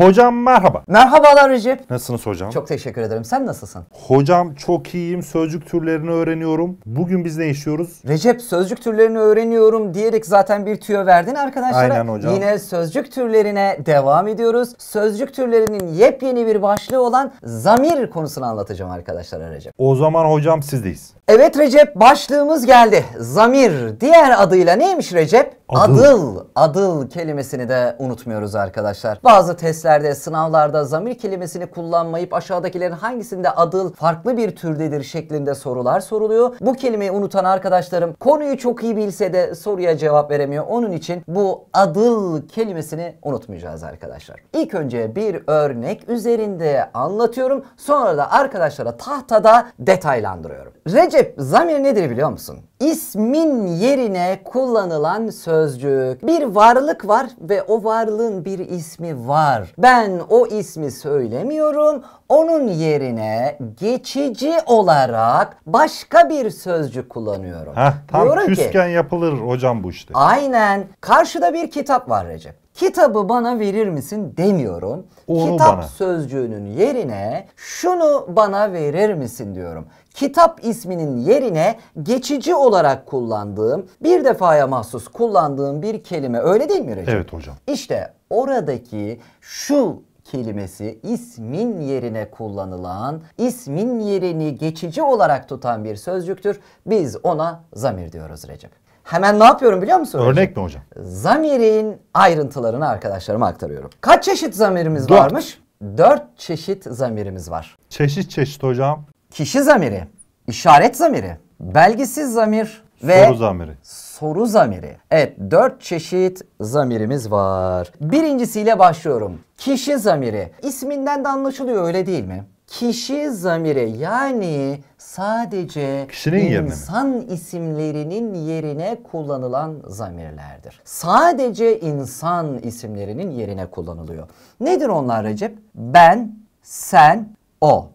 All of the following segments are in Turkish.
Hocam merhaba. Merhabalar Recep. Nasılsınız hocam? Çok teşekkür ederim. Sen nasılsın? Hocam çok iyiyim. Sözcük türlerini öğreniyorum. Bugün biz ne işliyoruz? Recep sözcük türlerini öğreniyorum diyerek zaten bir tüyo verdin arkadaşlara. Aynen hocam. Yine sözcük türlerine devam ediyoruz. Sözcük türlerinin yepyeni bir başlığı olan zamir konusunu anlatacağım arkadaşlara Recep. O zaman hocam sizdeyiz. Evet Recep başlığımız geldi. Zamir diğer adıyla neymiş Recep? Adıl. Adıl. Kelimesini de unutmuyoruz arkadaşlar. Bazı testlerde, sınavlarda zamir kelimesini kullanmayıp aşağıdakilerin hangisinde adıl farklı bir türdedir şeklinde sorular soruluyor. Bu kelimeyi unutan arkadaşlarım konuyu çok iyi bilse de soruya cevap veremiyor. Onun için bu adıl kelimesini unutmayacağız arkadaşlar. İlk önce bir örnek üzerinde anlatıyorum. Sonra da arkadaşlara tahtada detaylandırıyorum. Recep zamir nedir biliyor musun? İsmin yerine kullanılan sözcük. Bir varlık var ve o varlığın bir ismi var. Ben o ismi söylemiyorum. Onun yerine geçici olarak başka bir sözcük kullanıyorum. Heh, tam Diyorum ki- küsken yapılır hocam bu işte. Aynen. Karşıda bir kitap var Recep. Kitabı bana verir misin demiyorum. Onu Kitap bana. sözcüğünün yerine şunu bana verir misin diyorum. Kitap isminin yerine geçici olarak kullandığım, bir defaya mahsus kullandığım bir kelime öyle değil mi Recep? Evet hocam. İşte oradaki şu kelimesi ismin yerine kullanılan, ismin yerini geçici olarak tutan bir sözcüktür. Biz ona zamir diyoruz Recep. Hemen ne yapıyorum biliyor musun? Örnek mi hocam? Zamirin ayrıntılarını arkadaşlarıma aktarıyorum. Kaç çeşit zamirimiz Dört. varmış? Dört çeşit zamirimiz var. Çeşit çeşit hocam. Kişi zamiri, işaret zamiri, belgisiz zamir ve Soru zamiri. soru zamiri. Evet dört çeşit zamirimiz var. Birincisiyle başlıyorum. Kişi zamiri. İsminden de anlaşılıyor öyle değil mi? Kişi zamiri yani sadece Kişinin yerine insan isimlerinin yerine kullanılan zamirlerdir. Sadece insan isimlerinin yerine kullanılıyor. Nedir onlar Recep? Ben, sen, o.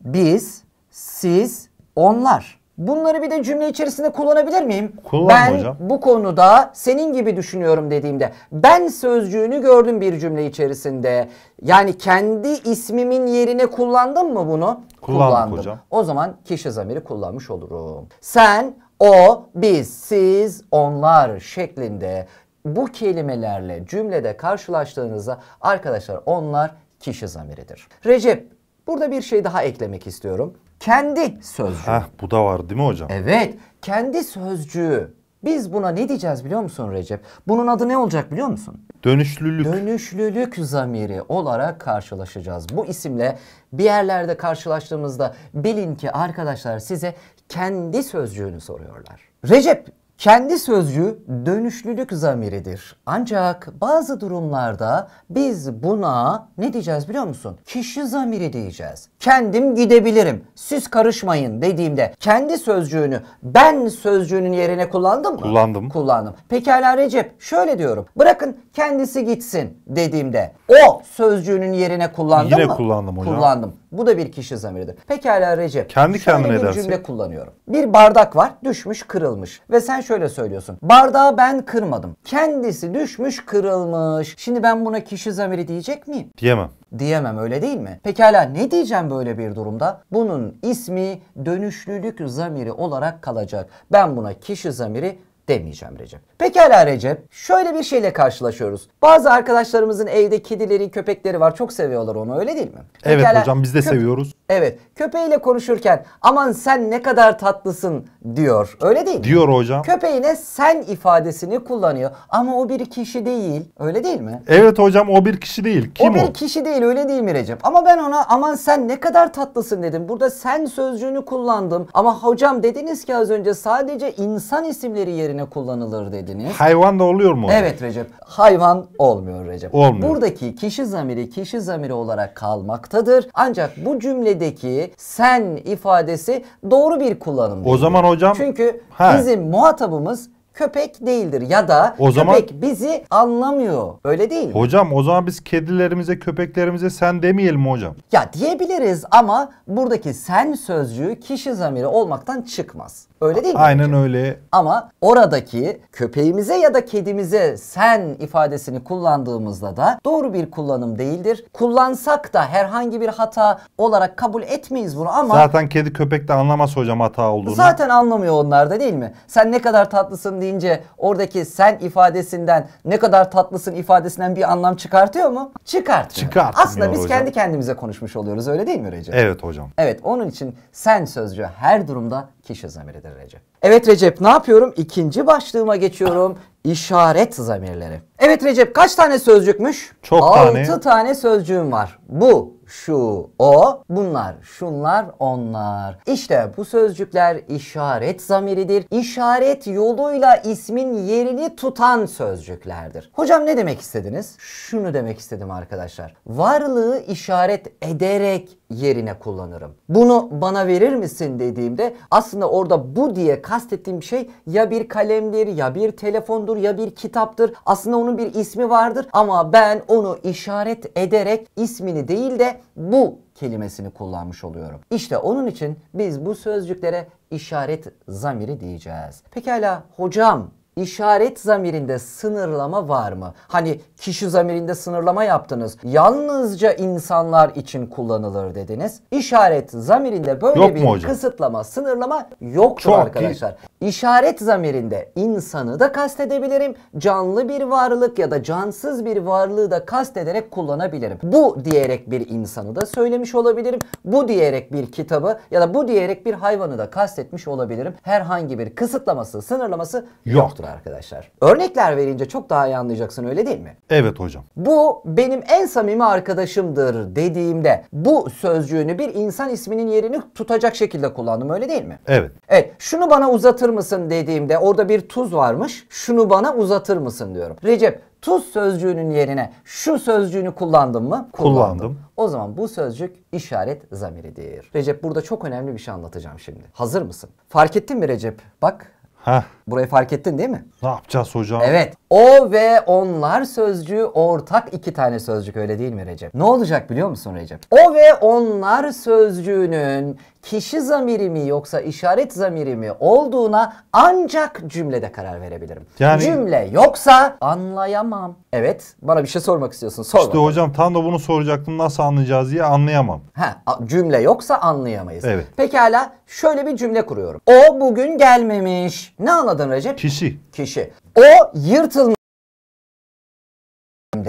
Biz, siz, onlar. Bunları bir de cümle içerisinde kullanabilir miyim? Kullan ben hocam. bu konuda senin gibi düşünüyorum dediğimde ben sözcüğünü gördüm bir cümle içerisinde. Yani kendi ismimin yerine kullandım mı bunu? Kullandık hocam. O zaman kişi zamiri kullanmış olurum. Sen, o, biz, siz, onlar şeklinde bu kelimelerle cümlede karşılaştığınızda arkadaşlar onlar kişi zamiridir. Recep burada bir şey daha eklemek istiyorum. Kendi sözcüğü. Heh bu da var değil mi hocam? Evet, kendi sözcüğü. Biz buna ne diyeceğiz biliyor musun Recep? Bunun adı ne olacak biliyor musun? Dönüşlülük. Dönüşlülük zamiri olarak karşılaşacağız. Bu isimle bir yerlerde karşılaştığımızda bilin ki arkadaşlar size kendi sözcüğünü soruyorlar. Recep kendi sözcüğü dönüşlülük zamiridir. Ancak bazı durumlarda biz buna ne diyeceğiz biliyor musun? Kişi zamiri diyeceğiz. Kendim gidebilirim. Siz karışmayın dediğimde kendi sözcüğünü ben sözcüğünün yerine kullandım mı? Kullandım. kullandım. Pekala Recep şöyle diyorum. Bırakın kendisi gitsin dediğimde o sözcüğünün yerine kullandım Yine mı? kullandım hocam. Kullandım. Bu da bir kişi zamiridir. Pekala Recep. Kendi şöyle kendine bir cümle kullanıyorum. Bir bardak var düşmüş kırılmış ve sen şöyle söylüyorsun. Bardağı ben kırmadım. Kendisi düşmüş kırılmış. Şimdi ben buna kişi zamiri diyecek miyim? Diyemem. Diyemem öyle değil mi? Pekala ne diyeceğim böyle bir durumda? Bunun ismi dönüşlülük zamiri olarak kalacak. Ben buna kişi zamiri demeyeceğim Recep. Pekala Recep, şöyle bir şeyle karşılaşıyoruz. Bazı arkadaşlarımızın evde kedileri, köpekleri var. Çok seviyorlar onu öyle değil mi? Evet Pekala, hocam biz de seviyoruz. Evet, köpeğiyle konuşurken aman sen ne kadar tatlısın diyor. Öyle değil mi? Diyor hocam. Köpeğine sen ifadesini kullanıyor ama o bir kişi değil. Öyle değil mi? Evet hocam o bir kişi değil. Kim o o? bir kişi değil öyle değil mi Recep? Ama ben ona aman sen ne kadar tatlısın dedim. Burada sen sözcüğünü kullandım. Ama hocam dediniz ki az önce sadece insan isimleri yerine kullanılır dediniz. Hayvan da oluyor mu? Evet Recep. Hayvan olmuyor Recep. Olmuyor. Buradaki kişi zamiri kişi zamiri olarak kalmaktadır. Ancak bu cümledeki sen ifadesi doğru bir kullanım. O zaman hocam- Çünkü He. bizim muhatabımız köpek değildir ya da O zaman- köpek bizi anlamıyor. Öyle değil mi? Hocam o zaman biz kedilerimize, köpeklerimize sen demeyelim mi hocam? Ya diyebiliriz ama buradaki sen sözcüğü kişi zamiri olmaktan çıkmaz. Öyle değil mi? Aynen Recep? öyle. Ama oradaki köpeğimize ya da kedimize sen ifadesini kullandığımızda da doğru bir kullanım değildir. Kullansak da herhangi bir hata olarak kabul etmeyiz bunu ama Zaten kedi köpek de anlamaz hocam hata olduğunu. Zaten anlamıyor onlar da değil mi? Sen ne kadar tatlısın deyince oradaki sen ifadesinden ne kadar tatlısın ifadesinden bir anlam çıkartıyor mu? Çıkartmıyor. Çıkartmıyor Aslında biz hocam. kendi kendimize konuşmuş oluyoruz öyle değil mi Recep? Evet hocam. Evet onun için sen sözcüğü her durumda kişi zamiridir Recep. Evet Recep ne yapıyorum? İkinci başlığıma geçiyorum. İşaret zamirleri. Evet Recep kaç tane sözcükmüş? Çok Altı tane. tane sözcüğüm var. Bu, şu, o, bunlar, şunlar, onlar. İşte bu sözcükler işaret zamiridir. İşaret yoluyla ismin yerini tutan sözcüklerdir. Hocam ne demek istediniz? Şunu demek istedim arkadaşlar. Varlığı işaret ederek yerine kullanırım. Bunu bana verir misin dediğimde aslında orada bu diye kastettiğim şey ya bir kalemdir ya bir telefondur ya bir kitaptır. Aslında onun bir ismi vardır ama ben onu işaret ederek ismini değil de bu kelimesini kullanmış oluyorum. İşte onun için biz bu sözcüklere işaret zamiri diyeceğiz. Pekala hocam İşaret zamirinde sınırlama var mı? Hani kişi zamirinde sınırlama yaptınız. Yalnızca insanlar için kullanılır dediniz. İşaret zamirinde böyle Yok mu bir hocam? kısıtlama, sınırlama yoktur Çok arkadaşlar. İşaret zamirinde insanı da kastedebilirim. Canlı bir varlık ya da cansız bir varlığı da kastederek kullanabilirim. Bu diyerek bir insanı da söylemiş olabilirim. Bu diyerek bir kitabı ya da bu diyerek bir hayvanı da kastetmiş olabilirim. Herhangi bir kısıtlaması, sınırlaması Yok. yoktur arkadaşlar. Örnekler verince çok daha iyi anlayacaksın öyle değil mi? Evet hocam. Bu benim en samimi arkadaşımdır dediğimde bu sözcüğünü bir insan isminin yerini tutacak şekilde kullandım öyle değil mi? Evet. Evet şunu bana uzatır mısın dediğimde orada bir tuz varmış. Şunu bana uzatır mısın diyorum. Recep tuz sözcüğünün yerine şu sözcüğünü kullandın mı? Kullandım. O zaman bu sözcük işaret zamiridir. Recep burada çok önemli bir şey anlatacağım şimdi. Hazır mısın? Fark ettin mi Recep? Bak Heh. burayı fark ettin değil mi? Ne yapacağız hocam? Evet. O ve onlar sözcüğü ortak iki tane sözcük öyle değil mi Recep? Ne olacak biliyor musun Recep? O ve onlar sözcüğünün kişi zamiri mi yoksa işaret zamiri mi olduğuna ancak cümlede karar verebilirim. Yani- Cümle yoksa anlayamam. Evet bana bir şey sormak istiyorsun. Sor İşte bakalım. hocam tam da bunu soracaktım nasıl anlayacağız diye anlayamam. Ha, cümle yoksa anlayamayız. Evet. Pekala şöyle bir cümle kuruyorum. O bugün gelmemiş. Ne anladın Recep? Kişi. Kişi. O yırtılmış.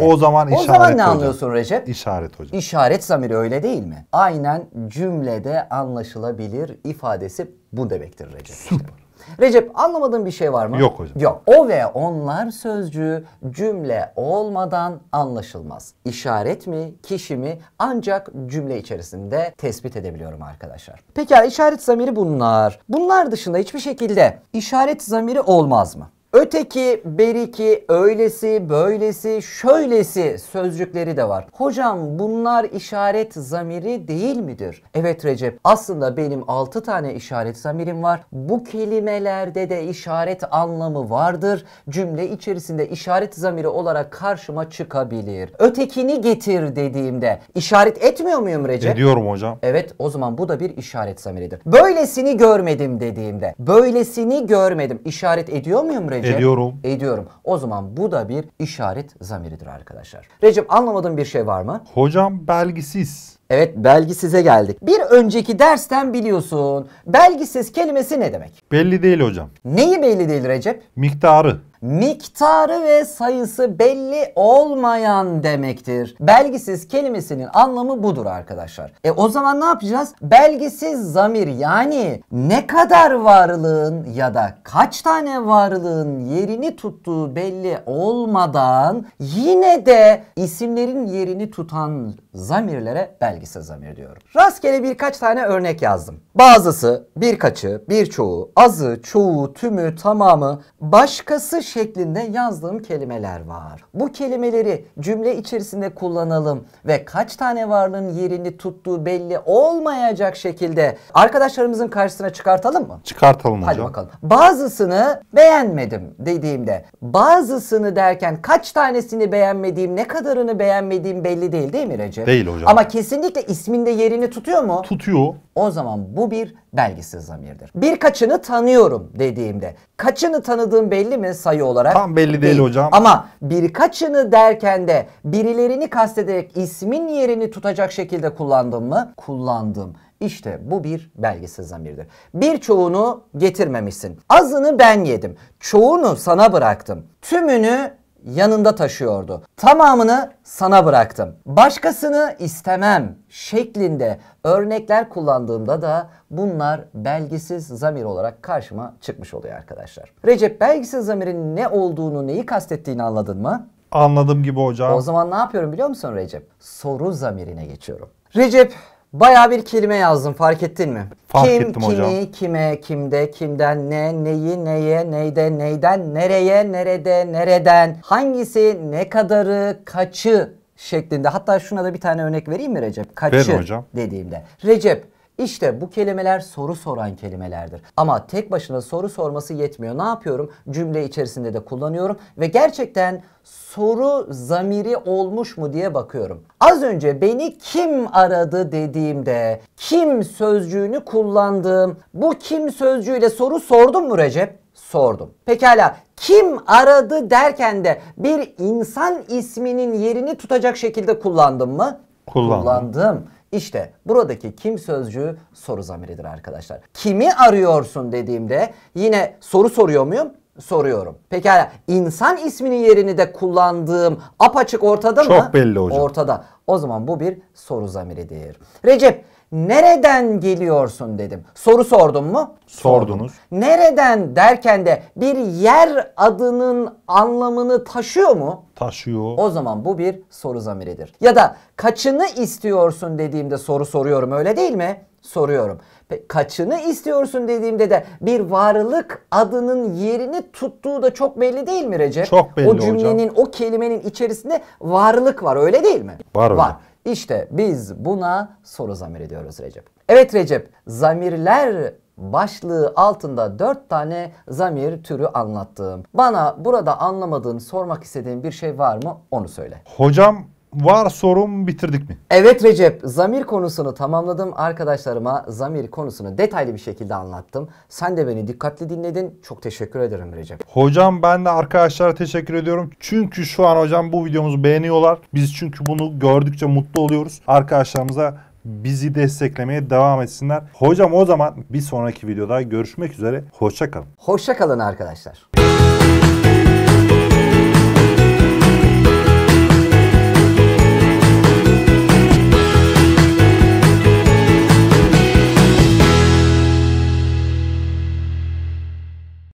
O zaman O işaret zaman ne hocam. anlıyorsun Recep? İşaret hocam. İşaret zamiri öyle değil mi? Aynen cümlede anlaşılabilir ifadesi bu demektir Recep. Süper. Recep anlamadığın bir şey var mı? Yok hocam. Yok. O ve onlar sözcüğü cümle olmadan anlaşılmaz. İşaret mi, kişi mi ancak cümle içerisinde tespit edebiliyorum arkadaşlar. Peki işaret zamiri bunlar. Bunlar dışında hiçbir şekilde işaret zamiri olmaz mı? Öteki, beriki, öylesi, böylesi, şöylesi sözcükleri de var. Hocam bunlar işaret zamiri değil midir? Evet Recep aslında benim 6 tane işaret zamirim var. Bu kelimelerde de işaret anlamı vardır. Cümle içerisinde işaret zamiri olarak karşıma çıkabilir. Ötekini getir dediğimde işaret etmiyor muyum Recep? Ediyorum hocam. Evet o zaman bu da bir işaret zamiridir. Böylesini görmedim dediğimde böylesini görmedim işaret ediyor muyum Recep? Ediyorum. Ediyorum. O zaman bu da bir işaret zamiridir arkadaşlar. Recep anlamadığın bir şey var mı? Hocam belgisiz. Evet belgisize geldik. Bir önceki dersten biliyorsun belgisiz kelimesi ne demek? Belli değil hocam. Neyi belli değil Recep? Miktarı. Miktarı ve sayısı belli olmayan demektir. Belgisiz kelimesinin anlamı budur arkadaşlar. E o zaman ne yapacağız? Belgisiz zamir yani ne kadar varlığın ya da kaç tane varlığın yerini tuttuğu belli olmadan yine de isimlerin yerini tutan zamirlere belgisiz zamir diyorum. Rastgele birkaç tane örnek yazdım. Bazısı, birkaçı, birçoğu, azı, çoğu, tümü, tamamı, başkası şeklinde yazdığım kelimeler var. Bu kelimeleri cümle içerisinde kullanalım ve kaç tane varlığın yerini tuttuğu belli olmayacak şekilde arkadaşlarımızın karşısına çıkartalım mı? Çıkartalım Hadi hocam. bakalım. Bazısını beğenmedim dediğimde bazısını derken kaç tanesini beğenmediğim ne kadarını beğenmediğim belli değil değil mi Recep? Değil hocam. Ama kesinlikle isminde yerini tutuyor mu? Tutuyor. O zaman bu bir belgisiz zamirdir. Birkaçını tanıyorum dediğimde kaçını tanıdığım belli mi sayı olarak? Tam belli değil hocam. Ama birkaçını derken de birilerini kastederek ismin yerini tutacak şekilde kullandım mı? Kullandım. İşte bu bir belgisiz zamirdir. Birçoğunu getirmemişsin. Azını ben yedim. Çoğunu sana bıraktım. Tümünü yanında taşıyordu. Tamamını sana bıraktım. Başkasını istemem şeklinde örnekler kullandığımda da bunlar belgisiz zamir olarak karşıma çıkmış oluyor arkadaşlar. Recep belgisiz zamirin ne olduğunu, neyi kastettiğini anladın mı? Anladığım gibi hocam. O zaman ne yapıyorum biliyor musun Recep? Soru zamirine geçiyorum. Recep bayağı bir kelime yazdım fark ettin mi? Fark Kim, ettim kimi, hocam. kime, kimde, kimden, ne, neyi, neye, neyde, neyden, nereye, nerede, nereden, hangisi, ne kadarı, kaçı şeklinde. Hatta şuna da bir tane örnek vereyim mi Recep? Kaçı Verin hocam. dediğimde. Recep işte bu kelimeler soru soran kelimelerdir. Ama tek başına soru sorması yetmiyor. Ne yapıyorum? Cümle içerisinde de kullanıyorum ve gerçekten soru zamiri olmuş mu diye bakıyorum. Az önce beni kim aradı dediğimde kim sözcüğünü kullandım. Bu kim sözcüğüyle soru sordum mu Recep? Sordum. Pekala kim aradı derken de bir insan isminin yerini tutacak şekilde kullandım mı? Kullandım. Kullandım. İşte buradaki kim sözcüğü soru zamiridir arkadaşlar. Kimi arıyorsun dediğimde yine soru soruyor muyum? Soruyorum. Pekala insan isminin yerini de kullandığım apaçık ortada mı? Çok belli hocam. Ortada. O zaman bu bir soru zamiridir. Recep nereden geliyorsun dedim. Soru sordum mu? Sordunuz. Nereden derken de bir yer adının anlamını taşıyor mu? Taşıyor. O zaman bu bir soru zamiridir. Ya da kaçını istiyorsun dediğimde soru soruyorum öyle değil mi? Soruyorum. Pe- Kaçını istiyorsun dediğimde de bir varlık adının yerini tuttuğu da çok belli değil mi Recep? Çok belli O cümlenin, o kelimenin içerisinde varlık var öyle değil mi? Var hocam. Var. İşte biz buna soru zamiri diyoruz Recep. Evet Recep, zamirler başlığı altında dört tane zamir türü anlattım. Bana burada anlamadığın, sormak istediğin bir şey var mı? Onu söyle. Hocam var sorum bitirdik mi? Evet Recep, zamir konusunu tamamladım. Arkadaşlarıma zamir konusunu detaylı bir şekilde anlattım. Sen de beni dikkatli dinledin. Çok teşekkür ederim Recep. Hocam ben de arkadaşlara teşekkür ediyorum. Çünkü şu an hocam bu videomuzu beğeniyorlar. Biz çünkü bunu gördükçe mutlu oluyoruz. Arkadaşlarımıza bizi desteklemeye devam etsinler. Hocam o zaman bir sonraki videoda görüşmek üzere. Hoşça kalın. Hoşça kalın arkadaşlar.